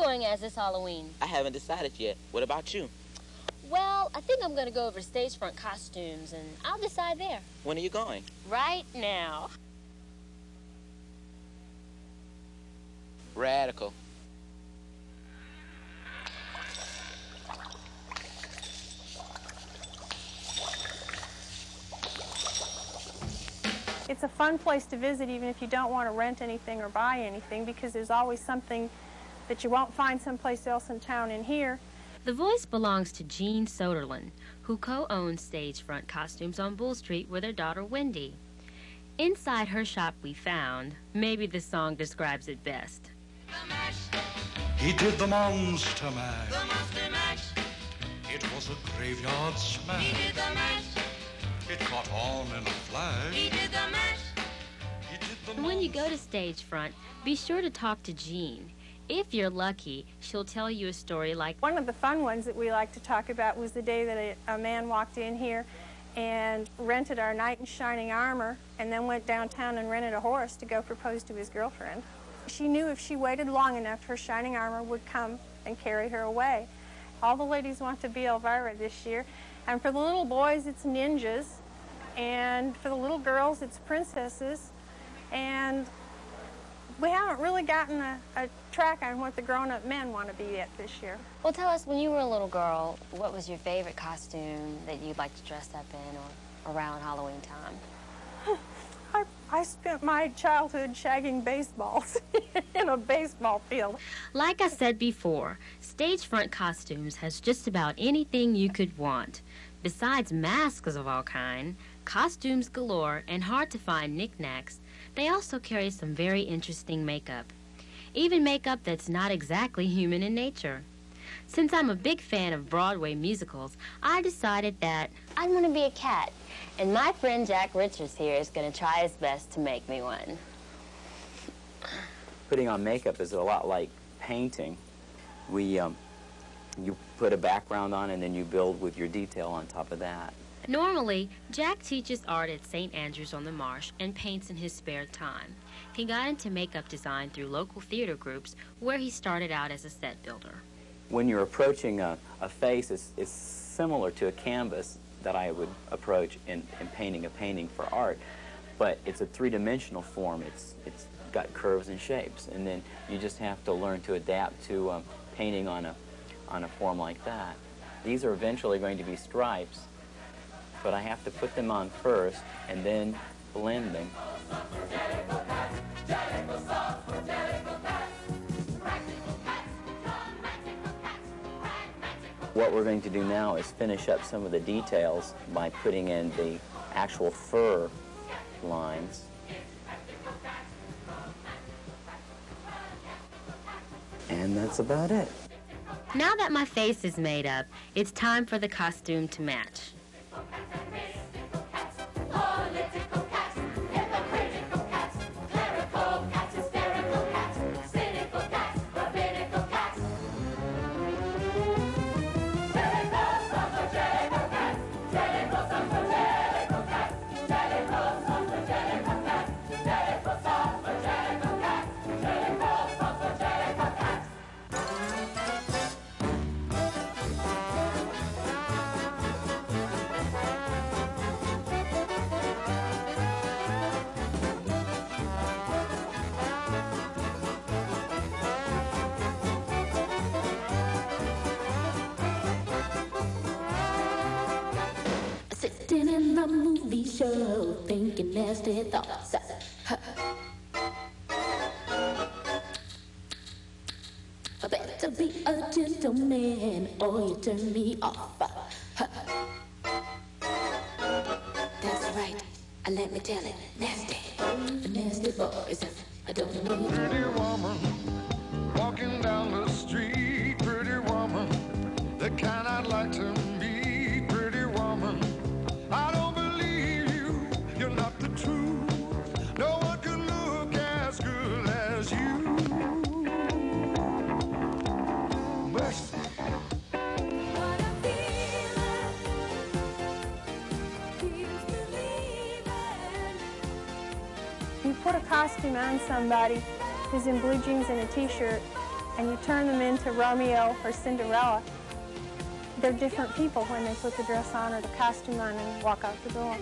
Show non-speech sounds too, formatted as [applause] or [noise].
going as this Halloween? I haven't decided yet. What about you? Well, I think I'm going to go over to Stagefront Costumes, and I'll decide there. When are you going? Right now. Radical. It's a fun place to visit even if you don't want to rent anything or buy anything because there's always something that you won't find someplace else in town in here. The voice belongs to Jean Soderlin, who co-owns Stagefront Costumes on Bull Street with her daughter Wendy. Inside her shop we found, maybe the song describes it best. He did the monster mash. The monster mash. It was a graveyard smash. He did the mash. It caught on in a flash. He did the mash. He did the and when you go to Stagefront, be sure to talk to Jean. If you're lucky, she'll tell you a story like... One of the fun ones that we like to talk about was the day that a, a man walked in here and rented our knight in shining armor and then went downtown and rented a horse to go propose to his girlfriend. She knew if she waited long enough, her shining armor would come and carry her away. All the ladies want to be Elvira this year. And for the little boys, it's ninjas. And for the little girls, it's princesses. And we haven't really gotten a, a track on what the grown-up men want to be yet this year. Well, tell us, when you were a little girl, what was your favorite costume that you'd like to dress up in or around Halloween time? [laughs] I, I spent my childhood shagging baseballs [laughs] in a baseball field. Like I said before, Stagefront Costumes has just about anything you could want. Besides masks of all kind, costumes galore, and hard-to-find knickknacks, they also carry some very interesting makeup. Even makeup that's not exactly human in nature. Since I'm a big fan of Broadway musicals, I decided that I'd want to be a cat. And my friend Jack Richards here is going to try his best to make me one. Putting on makeup is a lot like painting. We, um, you put a background on and then you build with your detail on top of that. Normally, Jack teaches art at St. Andrews on the Marsh and paints in his spare time. He got into makeup design through local theater groups where he started out as a set builder. When you're approaching a, a face, it's, it's similar to a canvas that I would approach in, in painting a painting for art, but it's a three-dimensional form. It's, it's got curves and shapes, and then you just have to learn to adapt to um, painting on a, on a form like that. These are eventually going to be stripes, but I have to put them on first and then blend them. What we're going to do now is finish up some of the details by putting in the actual fur lines. And that's about it. Now that my face is made up, it's time for the costume to match. Nasty thoughts. I better be a gentleman or you turn me off. That's right. Let me tell it, nasty. Nasty boys. I don't need put a costume on somebody who's in blue jeans and a t-shirt, and you turn them into Romeo or Cinderella, they're different people when they put the dress on or the costume on and walk out the door.